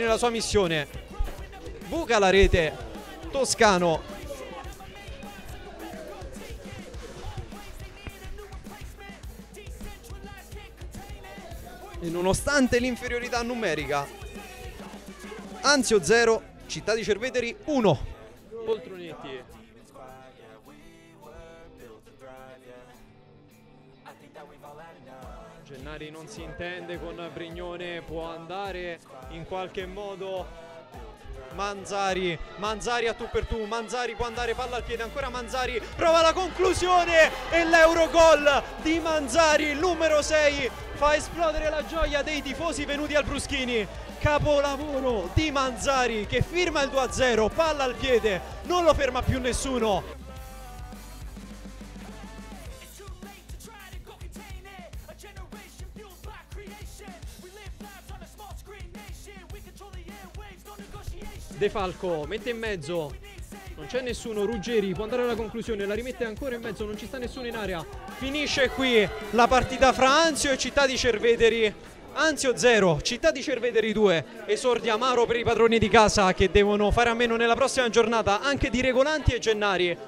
nella sua missione. Buca la rete. Toscano. E nonostante l'inferiorità numerica, Anzio 0, Città di Cerveteri 1. Poltronetti. Gennari non si intende con Brignone, può andare in qualche modo Manzari, Manzari a tu per tu, Manzari può andare palla al piede, ancora Manzari, prova la conclusione e l'Eurogol di Manzari, numero 6, fa esplodere la gioia dei tifosi venuti al Bruschini. Capolavoro di Manzari che firma il 2-0, palla al piede, non lo ferma più nessuno. De Falco mette in mezzo, non c'è nessuno, Ruggeri può andare alla conclusione, la rimette ancora in mezzo, non ci sta nessuno in area. Finisce qui la partita fra Anzio e Città di Cerveteri. Anzio 0, Città di Cerveteri 2, esordi amaro per i padroni di casa che devono fare a meno nella prossima giornata anche di Regolanti e Gennari.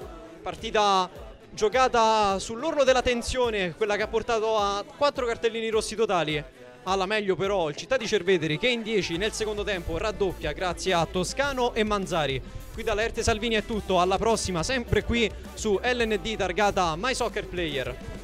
Partita giocata sull'orlo della tensione, quella che ha portato a 4 cartellini rossi totali. Alla meglio però il Città di Cerveteri che in 10 nel secondo tempo raddoppia grazie a Toscano e Manzari. Qui dalla Erte Salvini è tutto, alla prossima sempre qui su LND targata My Soccer Player.